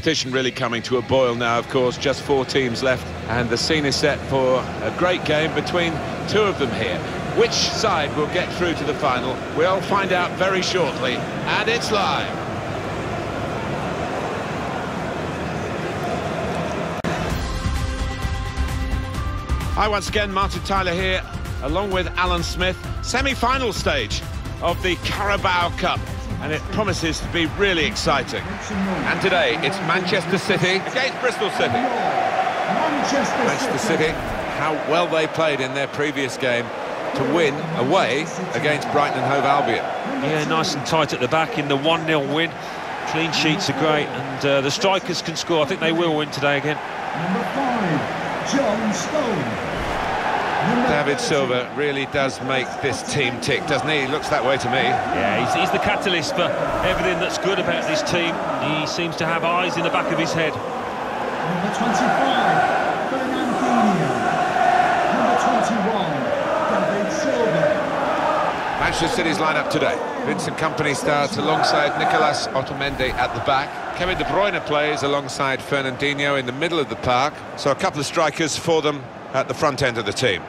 competition really coming to a boil now, of course, just four teams left, and the scene is set for a great game between two of them here. Which side will get through to the final? We'll find out very shortly, and it's live. Hi once again, Martin Tyler here, along with Alan Smith. Semi-final stage of the Carabao Cup, and it promises to be really exciting. And today, it's Manchester City against Bristol City. Manchester, Manchester City, how well they played in their previous game to win away against Brighton and Hove Albion. Yeah, nice and tight at the back in the 1-0 win. Clean sheets are great, and uh, the strikers can score. I think they will win today again. Number five, John Stones. David Silva really does make this team tick, doesn't he? He looks that way to me. Yeah, he's, he's, the catalyst for everything that's good about this team. He seems to have eyes in the back of his head. Number 25, Fernandinho. Number 21, David Silva. Manchester City's lineup today. Vincent Kompany starts alongside Nicolas Otamendi at the back. Kevin De Bruyne plays alongside Fernandinho in the middle of the park. So a couple of strikers for them at the front end of the team.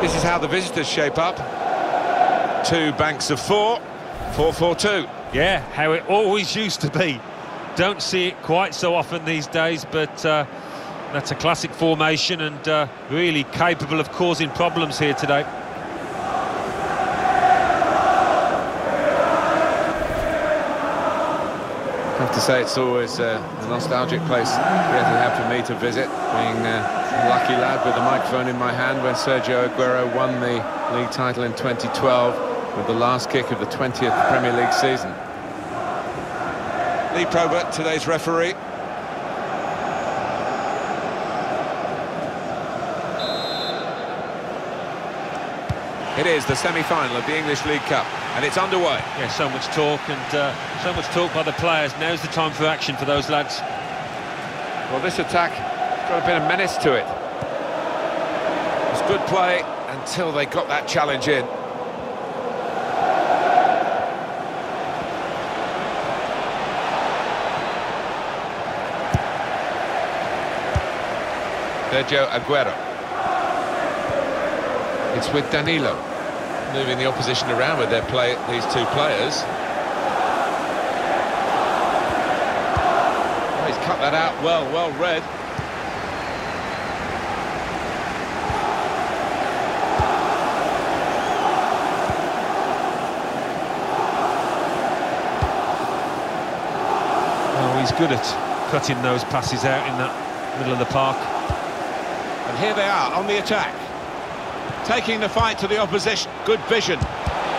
This is how the visitors shape up. Two banks of four, 4-4-2. Yeah, how it always used to be. Don't see it quite so often these days, but uh, that's a classic formation and uh, really capable of causing problems here today. I have to say it's always uh, a nostalgic place yet have for me to visit, being a lucky lad with a microphone in my hand when Sergio Aguero won the league title in 2012 with the last kick of the 20th Premier League season. Lee Probert, today's referee. It is the semi-final of the English League Cup, and it's underway. Yeah, so much talk and uh, so much talk by the players. Now's the time for action for those lads. Well, this attack got a bit of menace to it. It's good play until they got that challenge in. Sergio Aguero. It's with Danilo, moving the opposition around with their play, these two players. Oh, he's cut that out well, well read. Oh, he's good at cutting those passes out in that middle of the park. And here they are on the attack. Taking the fight to the opposition. Good vision.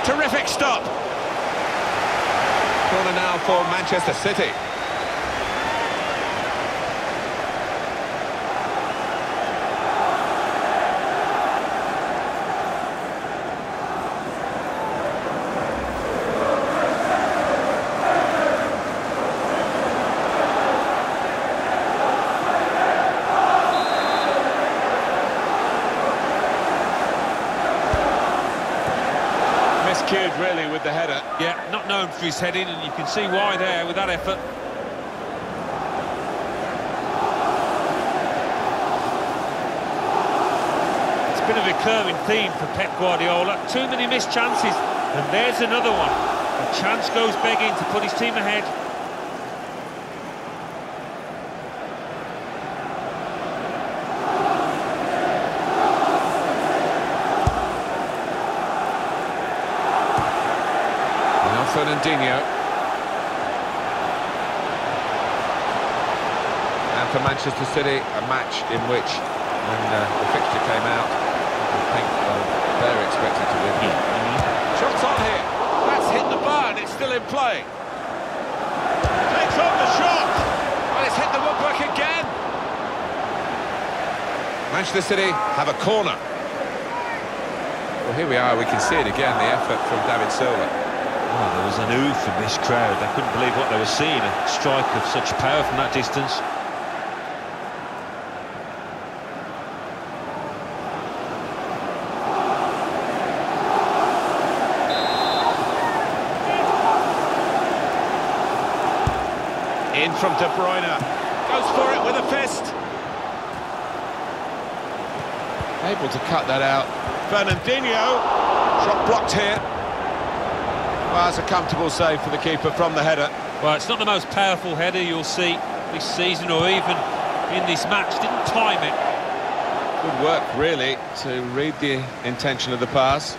Terrific stop. Corner now for Manchester City. miscued, really, with the header. Yeah, his heading, and you can see why there with that effort. It's been a recurring theme for Pep Guardiola. Too many missed chances, and there's another one. A chance goes begging to put his team ahead. And for Manchester City, a match in which, when uh, the fixture came out, I think well, they're expected to win. Mm -hmm. Shots on here. That's hit the bar and it's still in play. Takes on the shot. And it's hit the woodwork again. Manchester City have a corner. Well, here we are. We can see it again, the effort from David Silva. Well, there was an ooh from this crowd. They couldn't believe what they were seeing. A strike of such power from that distance. In from De Bruyne. Goes for it with a fist. Able to cut that out. Fernandinho. Shot blocked here. Well, it's a comfortable save for the keeper from the header. Well, it's not the most powerful header you'll see this season or even in this match. Didn't time it. Good work, really, to read the intention of the pass.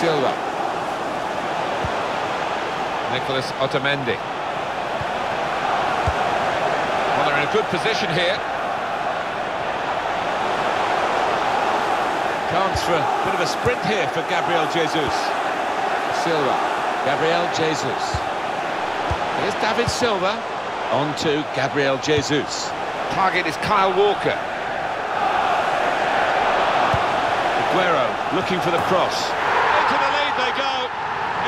Silva. Nicolas Otamendi. Well, they're in a good position here. Chance for a bit of a sprint here for Gabriel Jesus. Silva. Gabriel Jesus. Here's David Silva. On to Gabriel Jesus. Target is Kyle Walker. Aguero looking for the cross. Into the lead they go.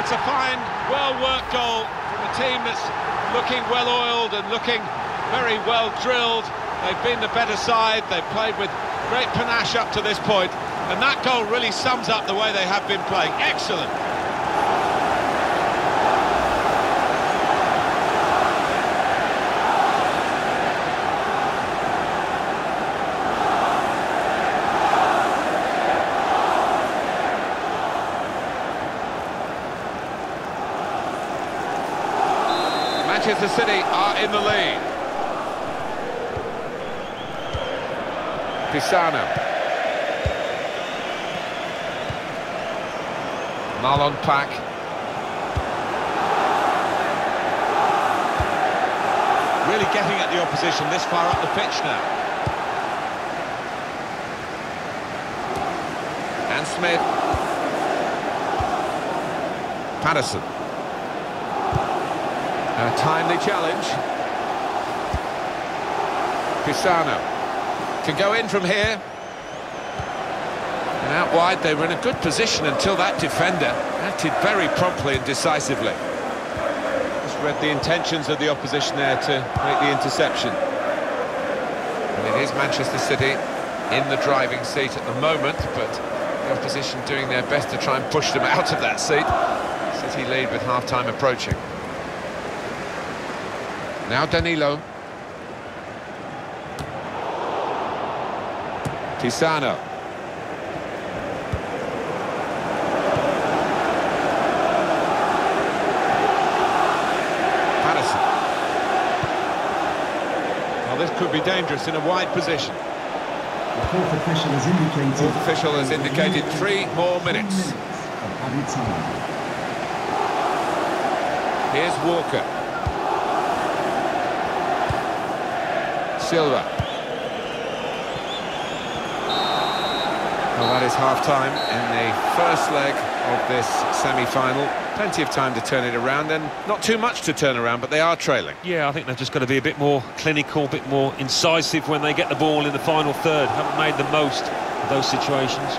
It's a fine, well-worked goal from a team that's looking well-oiled and looking very well drilled. They've been the better side. They've played with great panache up to this point. And that goal really sums up the way they have been playing. Excellent. Manchester City are in the lead. Pisano. Marlon Pack. Really getting at the opposition this far up the pitch now. And Smith. Paterson. A timely challenge. Pisano. Can go in from here. And out wide, they were in a good position until that defender acted very promptly and decisively. Just read the intentions of the opposition there to make the interception. And it is Manchester City in the driving seat at the moment, but the opposition doing their best to try and push them out of that seat. City lead with half-time approaching. Now Danilo. Pisano. Paterson. Well, this could be dangerous in a wide position. The fourth official has indicated... Fourth official has indicated three more minutes. Here's Walker. Silva. Well, that is half-time in the first leg of this semi-final. Plenty of time to turn it around, and not too much to turn around, but they are trailing. Yeah, I think they've just got to be a bit more clinical, a bit more incisive when they get the ball in the final third. Haven't made the most of those situations.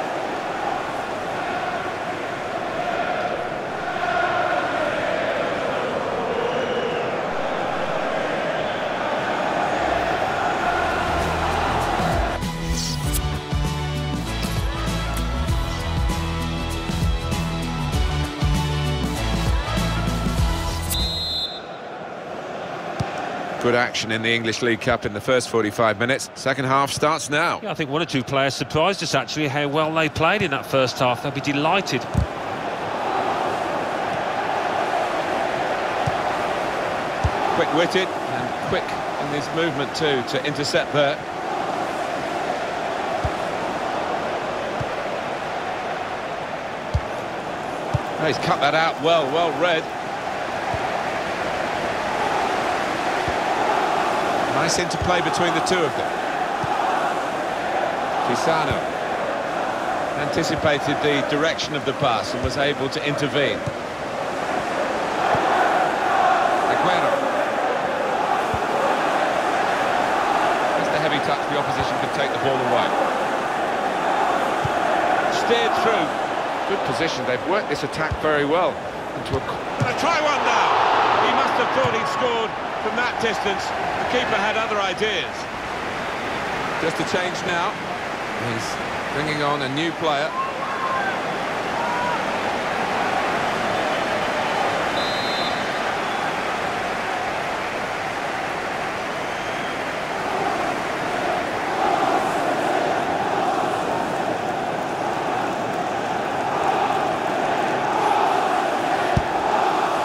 Good action in the English League Cup in the first 45 minutes. Second half starts now. Yeah, I think one or two players surprised us actually how well they played in that first half. They'll be delighted. Quick-witted and quick in his movement too to intercept there. Oh, he's cut that out well, well read. Nice interplay between the two of them. Pisano anticipated the direction of the pass and was able to intervene. Aguero. Just a heavy touch, the opposition could take the ball away. steered through. Good position, they've worked this attack very well. Into a... And a try one now! He must have thought he'd scored from that distance. The keeper had other ideas. Just a change now. He's bringing on a new player.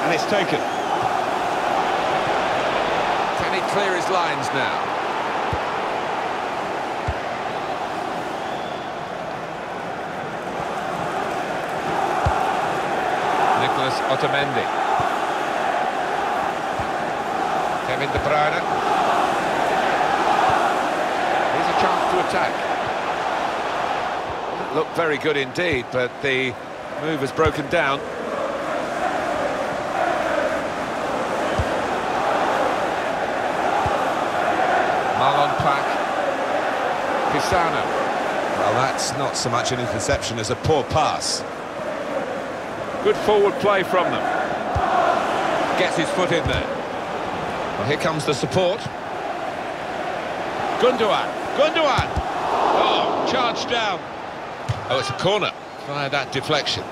And it's taken. Can he now? Nicolas Otamendi. Kevin De Bruyne. Here's a chance to attack. Looked very good indeed, but the move has broken down. Marlon Pack. Pisano. Well, that's not so much an interception as a poor pass. Good forward play from them. Gets his foot in there. Well, here comes the support. Gundogan. Gundogan. Oh, charged down. Oh, it's a corner via that deflection.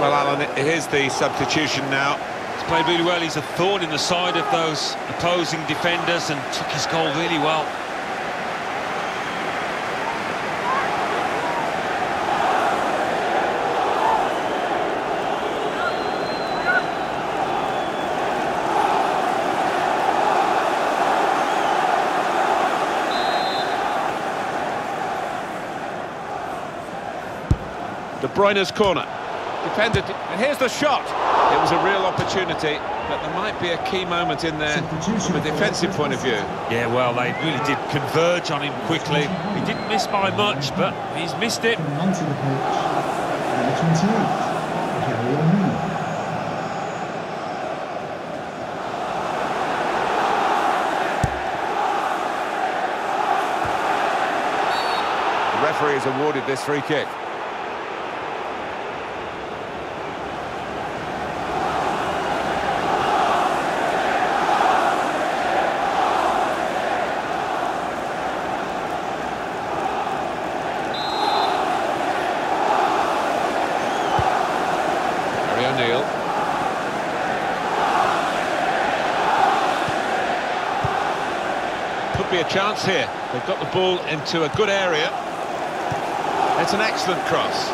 Well, Alan, here's the substitution now. He's played really well. He's a thorn in the side of those opposing defenders and took his goal really well. De Bruyne's corner. Defender, and here's the shot. It was a real opportunity, but there might be a key moment in there from a defensive point of view. Yeah, well, they really did converge on him quickly. He didn't miss by much, but he's missed it. Onto the pitch, number 28, Gary O'Neil. The referee has awarded this free kick. Gary O'Neil. Could be a chance here. They've got the ball into a good area. It's an excellent cross.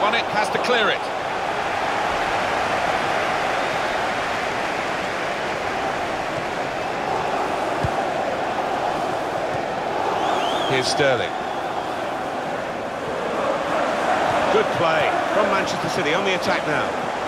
Bonnet has to clear it. Here's Sterling. Good play from Manchester City on the attack now.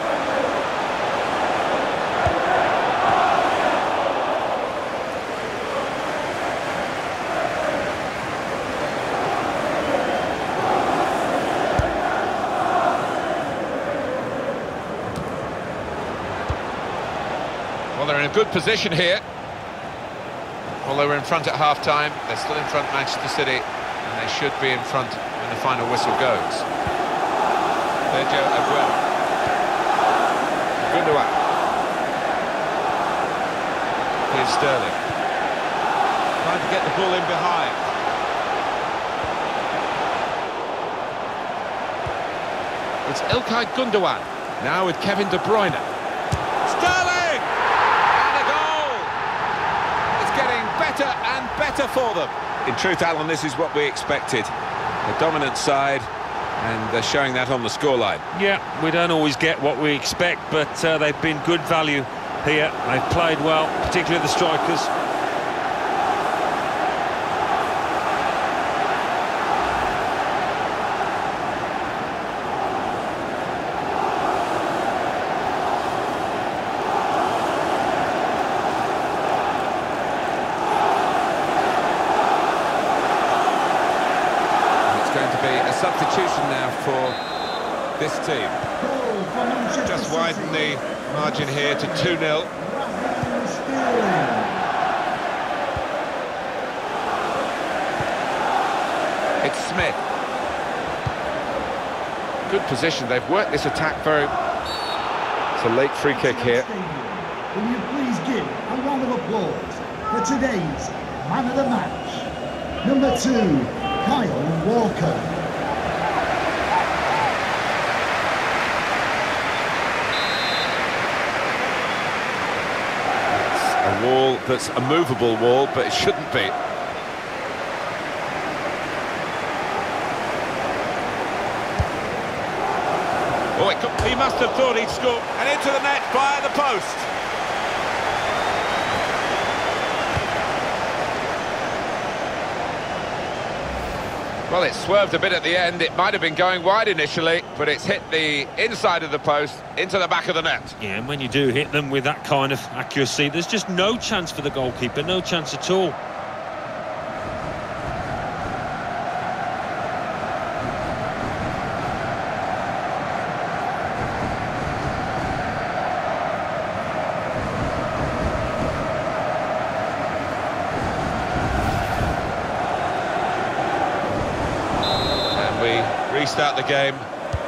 Well, they're in a good position here. Well, they were in front at half-time. They're still in front, Manchester City, and they should be in front when the final whistle goes. Sergio Aguero. Gundogan. Here's Sterling. Trying to get the ball in behind. It's Ilkay Gundogan. Now with Kevin De Bruyne. Sterling! And a goal! It's getting better and better for them. In truth, Alan, this is what we expected. The dominant side, and they're showing that on the scoreline. Yeah, we don't always get what we expect, but uh, they've been good value here. They've played well, particularly the strikers. Substitution now for this team. Just widen the margin here to 2-0. It's Smith. good position. They've worked this attack very... It's a late free kick here. Will you please give a round of applause for today's man of the match, number two, Kyle Walker. A wall that's a movable wall, but it shouldn't be. Oh, could, he must have thought he'd score. And into the net via the post. Well, it swerved a bit at the end. It might have been going wide initially, but it's hit the inside of the post into the back of the net. Yeah, and when you do hit them with that kind of accuracy, there's just no chance for the goalkeeper, no chance at all. And we restart the game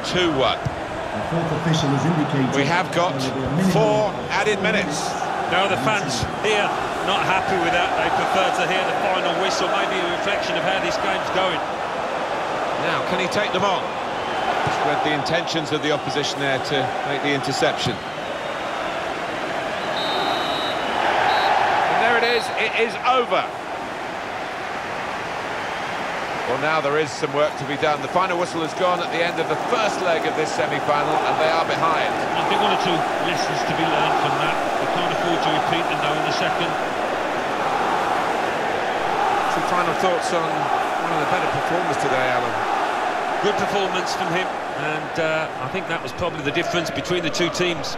2-1. The fourth official has indicated We have got there will be a minimum four added minutes. No, the fans here not happy with that. They prefer to hear the final whistle, maybe a reflection of how this game's going. Now, can he take them on? Just read the intentions of the opposition there to make the interception. And there it is. It is over. Well, now there is some work to be done. The final whistle has gone at the end of the first leg of this semi-final, and they are behind. I think one or two lessons to be learned from that. We can't afford to repeat them now in the second. Some final thoughts on one of the better performers today, Alan. Good performance from him, and uh, I think that was probably the difference between the two teams.